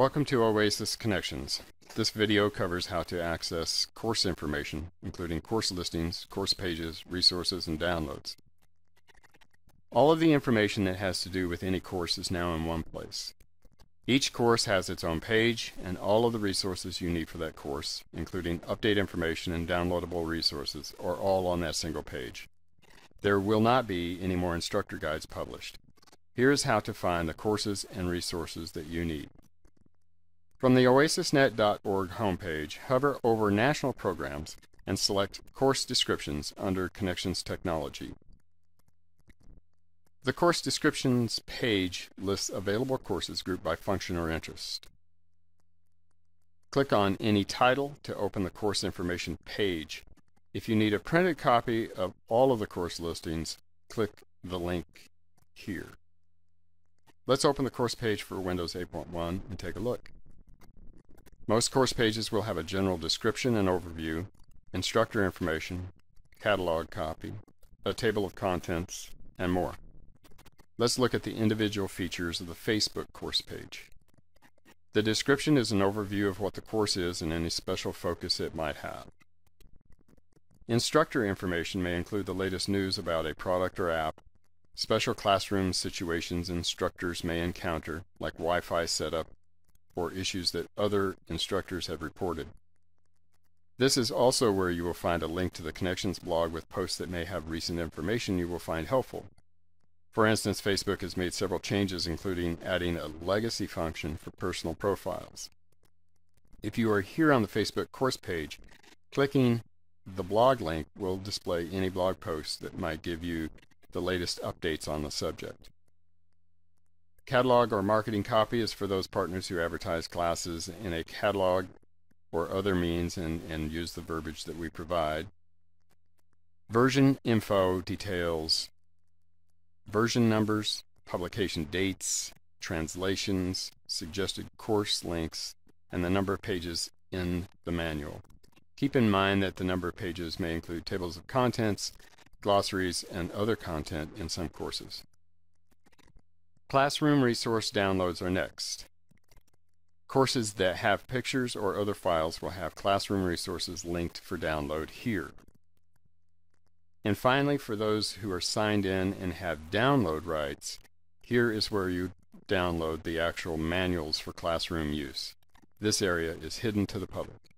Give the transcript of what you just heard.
Welcome to Oasis Connections. This video covers how to access course information, including course listings, course pages, resources, and downloads. All of the information that has to do with any course is now in one place. Each course has its own page, and all of the resources you need for that course, including update information and downloadable resources, are all on that single page. There will not be any more instructor guides published. Here is how to find the courses and resources that you need. From the oasisnet.org homepage, hover over National Programs and select Course Descriptions under Connections Technology. The Course Descriptions page lists available courses grouped by function or interest. Click on any title to open the course information page. If you need a printed copy of all of the course listings, click the link here. Let's open the course page for Windows 8.1 and take a look. Most course pages will have a general description and overview, instructor information, catalog copy, a table of contents, and more. Let's look at the individual features of the Facebook course page. The description is an overview of what the course is and any special focus it might have. Instructor information may include the latest news about a product or app, special classroom situations instructors may encounter, like Wi-Fi setup, or issues that other instructors have reported. This is also where you will find a link to the Connections blog with posts that may have recent information you will find helpful. For instance, Facebook has made several changes, including adding a legacy function for personal profiles. If you are here on the Facebook course page, clicking the blog link will display any blog posts that might give you the latest updates on the subject. Catalog or marketing copy is for those partners who advertise classes in a catalog or other means and, and use the verbiage that we provide. Version info details version numbers, publication dates, translations, suggested course links, and the number of pages in the manual. Keep in mind that the number of pages may include tables of contents, glossaries, and other content in some courses. Classroom resource downloads are next. Courses that have pictures or other files will have classroom resources linked for download here. And finally, for those who are signed in and have download rights, here is where you download the actual manuals for classroom use. This area is hidden to the public.